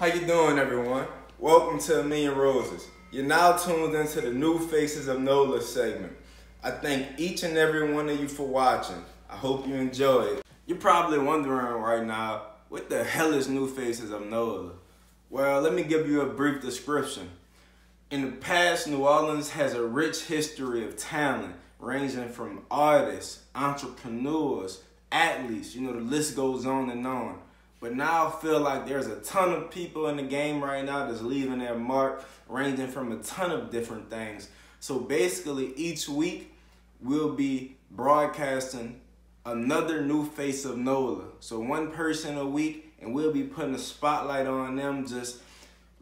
How you doing, everyone? Welcome to A Million Roses. You're now tuned into the New Faces of NOLA segment. I thank each and every one of you for watching. I hope you enjoy it. You're probably wondering right now, what the hell is New Faces of NOLA? Well, let me give you a brief description. In the past, New Orleans has a rich history of talent, ranging from artists, entrepreneurs, athletes, you know, the list goes on and on. But now I feel like there's a ton of people in the game right now that's leaving their mark, ranging from a ton of different things. So basically, each week we'll be broadcasting another new face of NOLA. So one person a week, and we'll be putting a spotlight on them, just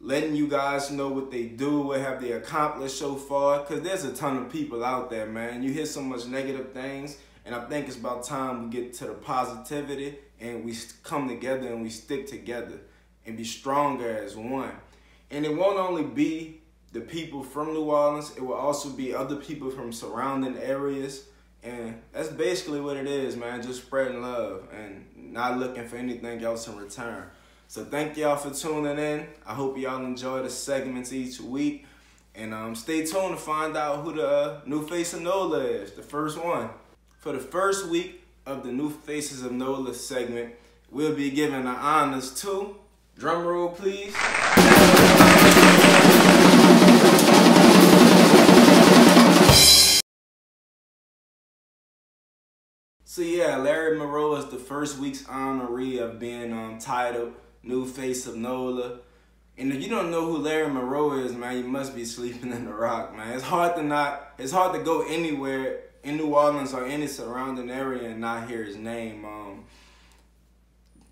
letting you guys know what they do, what have they accomplished so far. Cause there's a ton of people out there, man. You hear so much negative things, and I think it's about time we get to the positivity and we come together and we stick together and be stronger as one. And it won't only be the people from New Orleans, it will also be other people from surrounding areas. And that's basically what it is, man. Just spreading love and not looking for anything else in return. So thank y'all for tuning in. I hope y'all enjoy the segments each week. And um, stay tuned to find out who the uh, new face of NOLA is, the first one. For the first week, of the New Faces of NOLA segment, we'll be giving the honors to, drum roll please. So yeah, Larry Morrow is the first week's honoree of being um, titled New Face of NOLA. And if you don't know who Larry Morrow is, man, you must be sleeping in the rock, man. It's hard to not, it's hard to go anywhere in New Orleans or any surrounding area and not hear his name. Um,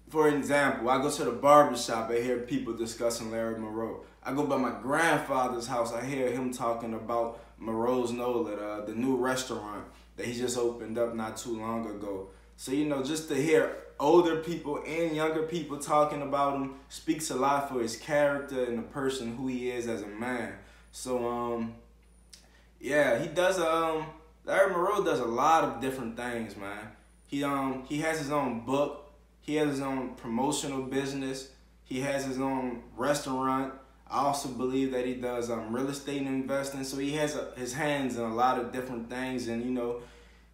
for example, I go to the barber shop, I hear people discussing Larry Morrow. I go by my grandfather's house, I hear him talking about Morrow's Nola, uh, the new restaurant that he just opened up not too long ago. So, you know, just to hear older people and younger people talking about him speaks a lot for his character and the person who he is as a man. So, um, yeah, he does, um, Larry Morrow does a lot of different things, man. He um he has his own book. He has his own promotional business. He has his own restaurant. I also believe that he does um real estate investing. So he has a, his hands in a lot of different things, and you know,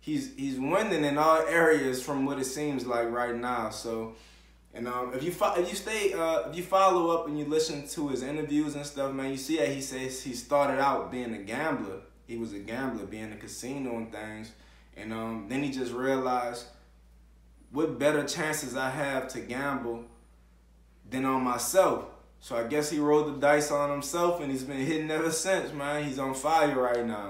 he's he's winning in all areas from what it seems like right now. So. And um, if you if you stay uh, if you follow up and you listen to his interviews and stuff, man, you see that he says he started out being a gambler he was a gambler, being in a casino and things. And um, then he just realized what better chances I have to gamble than on myself. So I guess he rolled the dice on himself and he's been hitting ever since, man. He's on fire right now.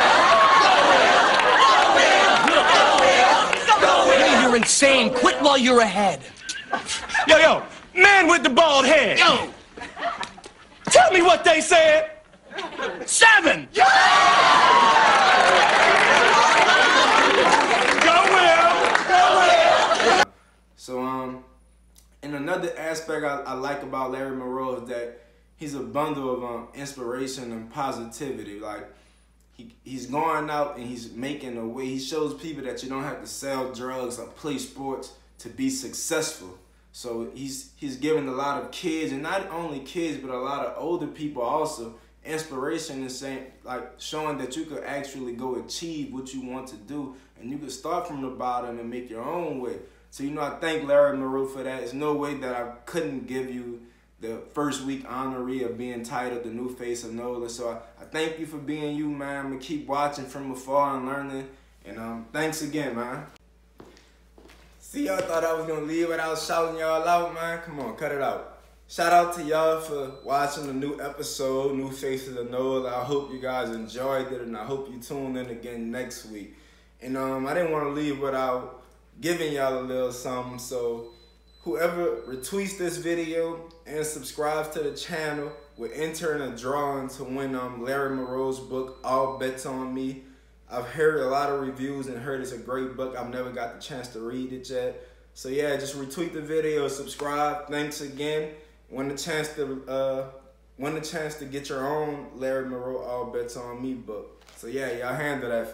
You're insane. Quit while you're ahead. Yo, yo, man with the bald head. Yo. Tell me what they said. Seven. Yeah! So um, and another aspect I, I like about Larry Morrow is that he's a bundle of um, inspiration and positivity. Like he he's going out and he's making a way. He shows people that you don't have to sell drugs or play sports to be successful. So he's he's giving a lot of kids and not only kids but a lot of older people also inspiration and saying like showing that you could actually go achieve what you want to do and you could start from the bottom and make your own way. So, you know, I thank Larry Morrow for that. There's no way that I couldn't give you the first week honoree of being titled the new face of NOLA. So I, I thank you for being you, man. I'm going to keep watching from afar and learning. And um, thanks again, man. See, y'all thought I was going to leave without shouting y'all out, man. Come on, cut it out. Shout out to y'all for watching the new episode, New Faces of NOLA. I hope you guys enjoyed it, and I hope you tune in again next week. And um, I didn't want to leave without giving y'all a little something. So whoever retweets this video and subscribes to the channel will enter in a drawing to win um, Larry Morrow's book, All Bets on Me. I've heard a lot of reviews and heard it's a great book. I've never got the chance to read it yet. So yeah, just retweet the video, subscribe. Thanks again. Win the chance to uh, win the chance to get your own Larry Morrow All Bets on Me book. So yeah, y'all handle that for